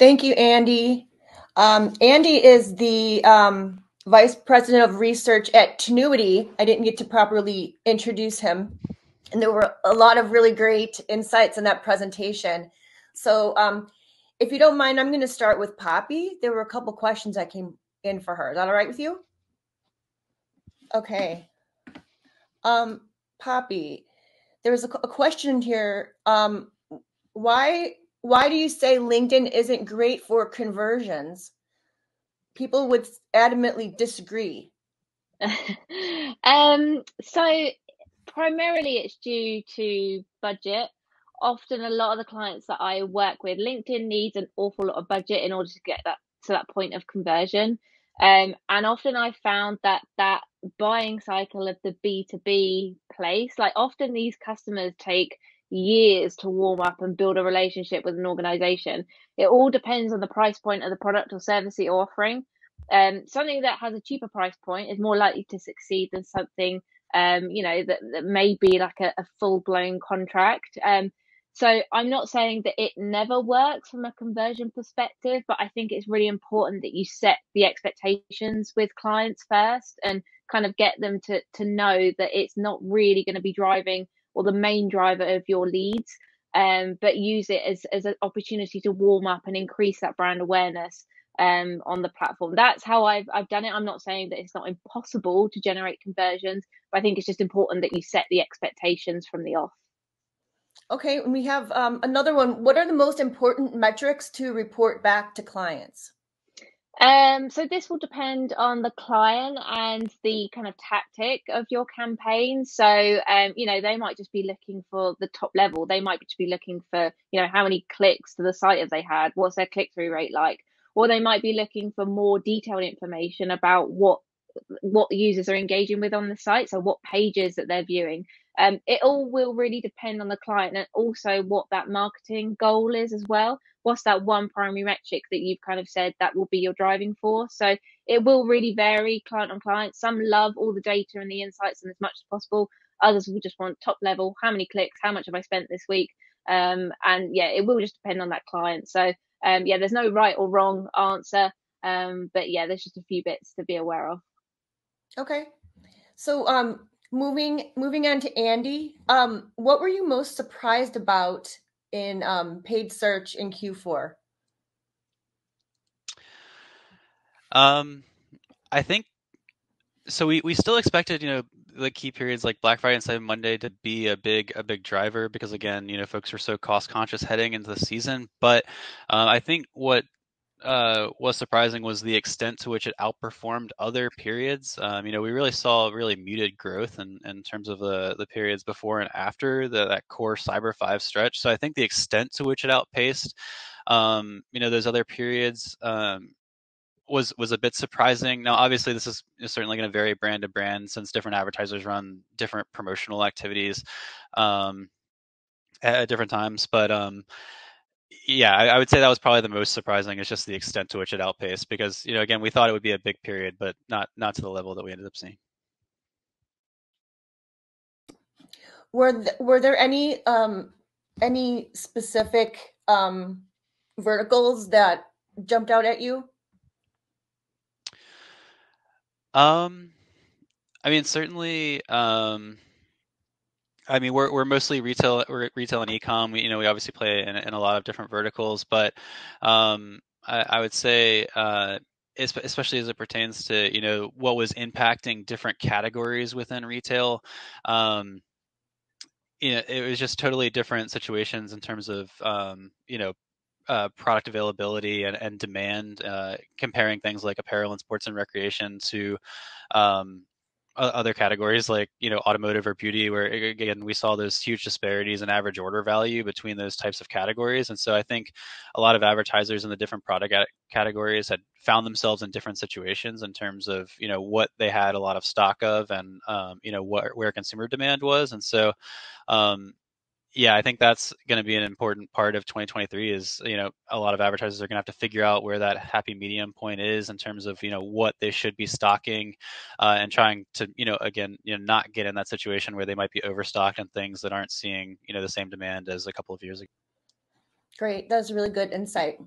Thank you, Andy. Um, Andy is the um, Vice President of Research at Tinuiti. I didn't get to properly introduce him. And there were a lot of really great insights in that presentation. So um, if you don't mind, I'm going to start with Poppy. There were a couple questions that came in for her. Is that all right with you? Okay. Um, Poppy, there was a, a question here. Um, why why do you say LinkedIn isn't great for conversions? People would adamantly disagree. um, so primarily it's due to budget. Often a lot of the clients that I work with, LinkedIn needs an awful lot of budget in order to get that to that point of conversion. Um, and often I found that that buying cycle of the B2B place, like often these customers take years to warm up and build a relationship with an organization. It all depends on the price point of the product or service that you're offering. Um, something that has a cheaper price point is more likely to succeed than something, um, you know, that, that may be like a, a full blown contract. Um, so I'm not saying that it never works from a conversion perspective, but I think it's really important that you set the expectations with clients first and kind of get them to to know that it's not really going to be driving or the main driver of your leads um, but use it as, as an opportunity to warm up and increase that brand awareness um, on the platform. That's how I've, I've done it. I'm not saying that it's not impossible to generate conversions, but I think it's just important that you set the expectations from the off. Okay, and we have um, another one. What are the most important metrics to report back to clients? Um, so this will depend on the client and the kind of tactic of your campaign. So, um, you know, they might just be looking for the top level. They might just be looking for, you know, how many clicks to the site have they had? What's their click through rate like? Or they might be looking for more detailed information about what what users are engaging with on the site. So what pages that they're viewing. Um, it all will really depend on the client and also what that marketing goal is as well. What's that one primary metric that you've kind of said that will be your driving force? So it will really vary client on client. Some love all the data and the insights and as much as possible. Others will just want top level. How many clicks? How much have I spent this week? Um, and yeah, it will just depend on that client. So um, yeah, there's no right or wrong answer. Um, but yeah, there's just a few bits to be aware of. Okay. So um moving moving on to Andy, um what were you most surprised about in um paid search in Q4? Um I think so we we still expected, you know, the key periods like Black Friday and Cyber Monday to be a big a big driver because again, you know, folks are so cost conscious heading into the season. But uh, I think what uh, was surprising was the extent to which it outperformed other periods. Um, you know, we really saw really muted growth in, in terms of the, the periods before and after the, that core Cyber 5 stretch. So I think the extent to which it outpaced, um, you know, those other periods um, was was a bit surprising. Now, obviously, this is certainly going to vary brand to brand since different advertisers run different promotional activities um, at different times. But um, yeah, I, I, would say that was probably the most surprising. Is just the extent to which it outpaced, because you know, again, we thought it would be a big period, but not not to the level that we ended up seeing. Were th- were there any um, any specific um, verticals that jumped out at you? Um, I mean, certainly. Um, I mean, we're we're mostly retail, we're retail and ecom. We, you know, we obviously play in, in a lot of different verticals, but um, I, I, would say, uh, especially as it pertains to you know what was impacting different categories within retail. Um, you know, it was just totally different situations in terms of um, you know uh, product availability and, and demand, uh, comparing things like apparel and sports and recreation to um, other categories like you know automotive or beauty where again we saw those huge disparities in average order value between those types of categories. And so i think a lot of advertisers in the different product categories had found themselves in different situations in terms of you know what they had a lot of stock of and um, you know what where consumer demand was. And so um, yeah, I think that's going to be an important part of 2023 is, you know, a lot of advertisers are going to have to figure out where that happy medium point is in terms of, you know, what they should be stocking uh, and trying to, you know, again, you know, not get in that situation where they might be overstocked on things that aren't seeing, you know, the same demand as a couple of years ago. Great. That's really good insight.